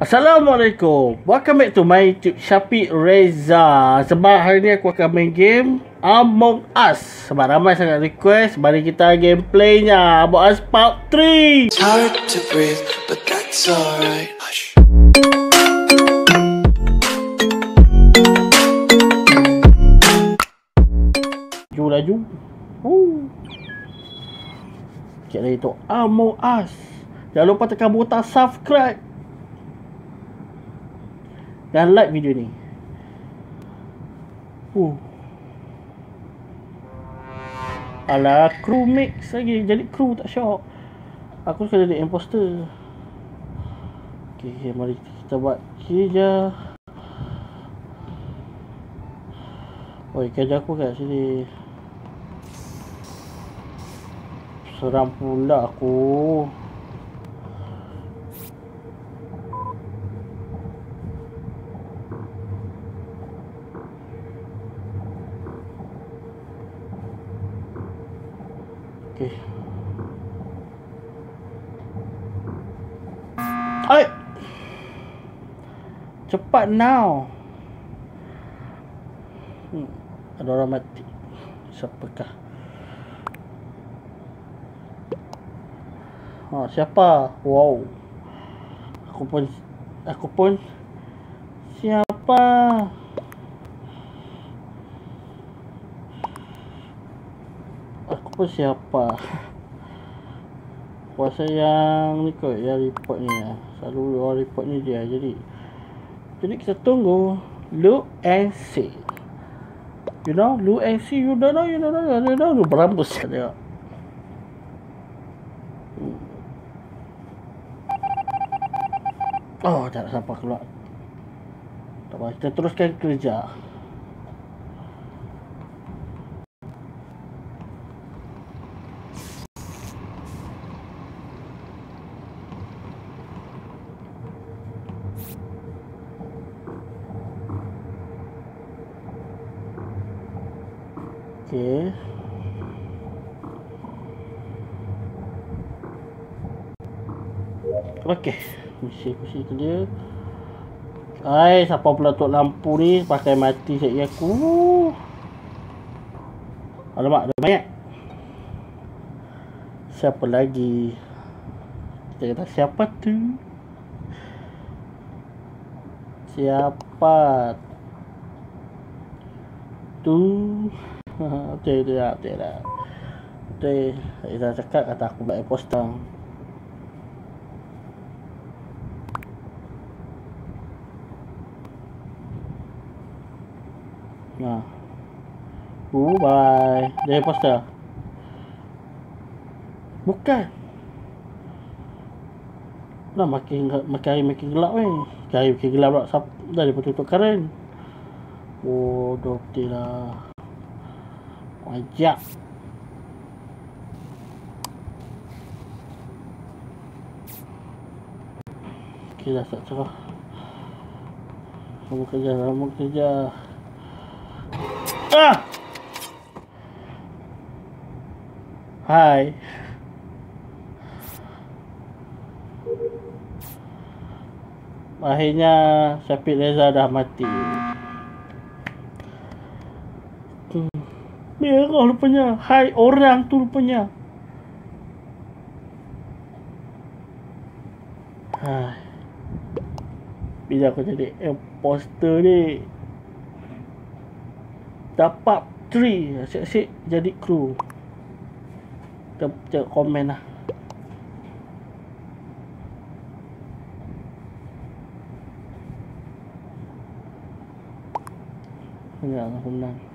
Assalamualaikum. Welcome back to my YouTube Syafiq Reza. Sebab hari ni aku akan main game Among Us. Sebab ramai sangat request Mari kita gameplaynya. Among Us Part 3 It's hard to breathe, but that's alright. Hush. Laju laju. Uh. Sekejap lagi tu. Among Us. Jangan lupa tekan butang subscribe Dan like video ni. Uh. Alah crew mix lagi. Jadi crew tak syok Aku suka jadi imposter. Okay, okay mari kita buat kerja. Oi, kerja aku kat sini. Seram pula aku Okay. Cepat now. Hmm. Ada orang mati. Siapakah? Ha, siapa? Wow. Aku pun aku pun siapa? Aku siapa? Kuasa yang ni kot yang report ni lah. Selalu orang report ni dia jadi jadi kita tunggu look and see. You know, look and see. You don't know, you don't know, you don't know. Berambus dia. Oh, tak sampai keluar. Tak apa, kita teruskan kerja. Okey. Okey. Misi-misi tu dia. Ai, siapa pula tok lampu ni pakai mati sekali aku. Alamak, ada banyak. Siapa lagi? Kita kata siapa tu? Siapa tu? Betul tu lah, betul lah. Betul. Saya cakap kata aku buat imposter. Nah. Oh, bye. Dia imposter. Bukan. Nah, makin makin hari makin gelap weh. Makin hari makin gelap pula. Dah dia tutup karen. Oh, doktor lah. Wajak. Okay, dah tak cerah. Kamu kerja, kamu kerja. Ah! Hai. Akhirnya Syafiq Reza dah mati. Merah rupanya. Hai orang tu rupanya. Hai. Bila aku jadi imposter ni. Dapat 3. Asyik-asyik jadi kru. Kita cek komen lah. Enggak, aku menang.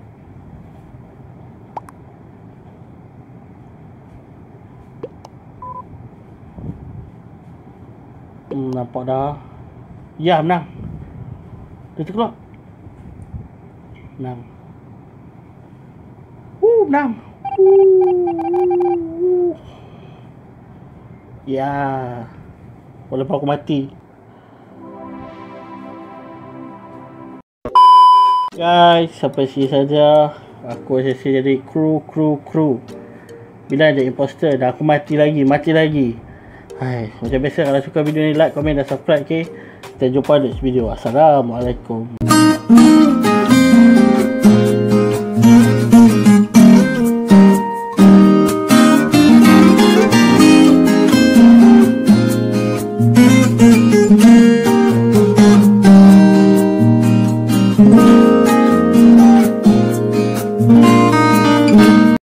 Hmm, nampak dah. Ya, menang. Dia terkeluar. Menang. Uh, menang. Ya. Walaupun aku mati. Guys, sampai sini saja. Aku sesi jadi kru, kru, kru. Bila ada imposter dah aku mati lagi, mati lagi. Hai, macam biasa kalau suka video ni like, komen dan subscribe okay. Kita jumpa next video. Assalamualaikum.